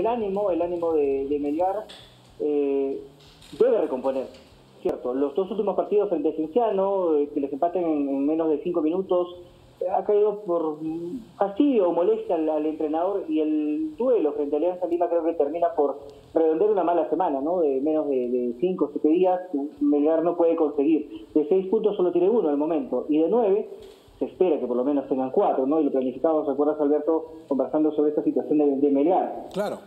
el ánimo, el ánimo de, de Melgar eh, debe recomponer, ¿cierto? Los dos últimos partidos frente a Cienciano, eh, que les empaten en, menos de cinco minutos, eh, ha caído por fastidio o molestia al, entrenador y el duelo frente a Alianza Lima creo que termina por redondear una mala semana, ¿no? De menos de, cinco o siete días, Melgar no puede conseguir. De seis puntos solo tiene uno al momento y de nueve se espera que por lo menos tengan cuatro, ¿no? Y lo planificamos, ¿recuerdas, Alberto, conversando sobre esta situación de, de Melgar? Claro.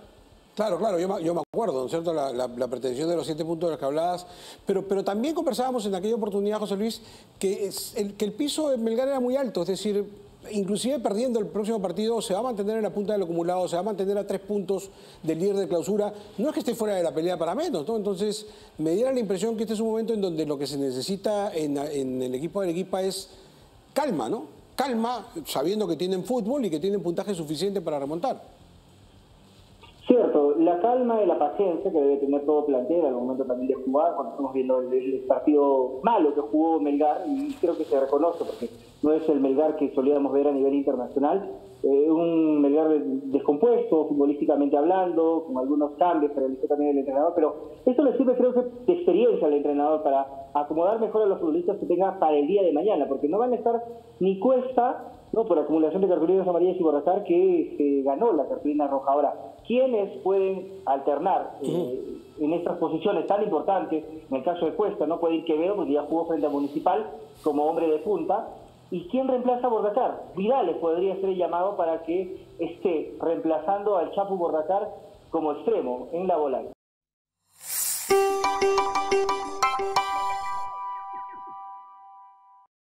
Claro, claro, yo, me acuerdo, ¿no es cierto?, la, pretensión de los siete puntos de los que hablabas, pero, pero también conversábamos en aquella oportunidad, José Luis, que, el, que el piso de Melgar era muy alto, es decir, inclusive perdiendo el próximo partido, se va a mantener en la punta del acumulado, se va a mantener a tres puntos del líder de clausura. No es que esté fuera de la pelea para menos, ¿no? Entonces, me diera la impresión que este es un momento en donde lo que se necesita en, en el equipo del equipo es calma, ¿no? Calma, sabiendo que tienen fútbol y que tienen puntaje suficiente para remontar. La calma y la paciencia que debe tener todo plantel al momento también de jugar, cuando estamos viendo el, partido malo que jugó Melgar, y creo que se reconoce porque no es el Melgar que solíamos ver a nivel internacional, eh, un Melgar descompuesto, futbolísticamente hablando, con algunos cambios que realizó también el entrenador, pero esto le sirve creo que de experiencia al entrenador para acomodar mejor a los futbolistas que tenga para el día de mañana, porque no van a estar ni cuesta no por acumulación de cartulinas amarillas y borracar que se ganó la cartulina roja. Ahora, ¿quiénes pueden alternar eh, en estas posiciones tan importantes? En el caso de Cuesta, no puede ir Quevedo porque ya jugó frente a Municipal como hombre de punta. ¿Y quién reemplaza a Bordacar? Vidales podría ser llamado para que esté reemplazando al Chapu Bordacar como extremo en la bola.